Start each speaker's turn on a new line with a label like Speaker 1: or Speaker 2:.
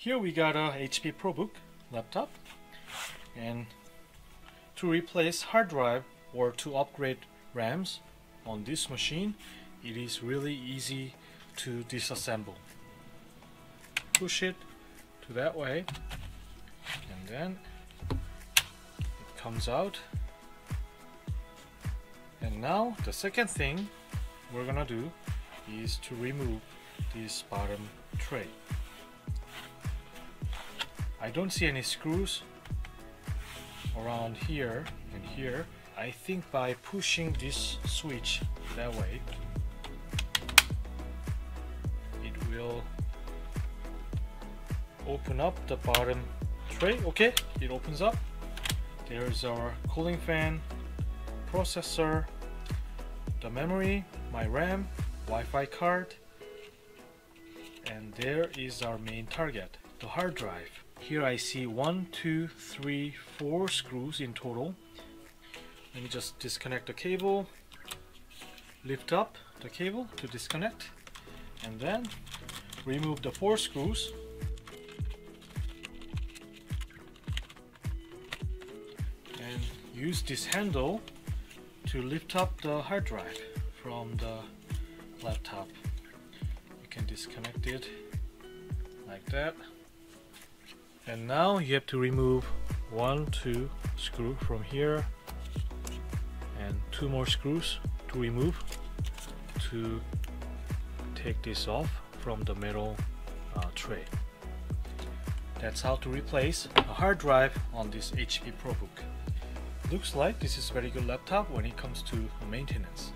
Speaker 1: Here we got a HP ProBook laptop and to replace hard drive or to upgrade RAMs on this machine it is really easy to disassemble. Push it to that way and then it comes out and now the second thing we're gonna do is to remove this bottom tray. I don't see any screws around here and here. I think by pushing this switch that way it will open up the bottom tray. Okay, it opens up. There's our cooling fan, processor, the memory, my RAM, Wi-Fi card, and there is our main target, the hard drive. Here I see one, two, three, four screws in total. Let me just disconnect the cable, lift up the cable to disconnect, and then remove the four screws. And use this handle to lift up the hard drive from the laptop. You can disconnect it like that. And now you have to remove one, two screw from here and two more screws to remove to take this off from the metal uh, tray. That's how to replace a hard drive on this HP ProBook. Looks like this is very good laptop when it comes to maintenance.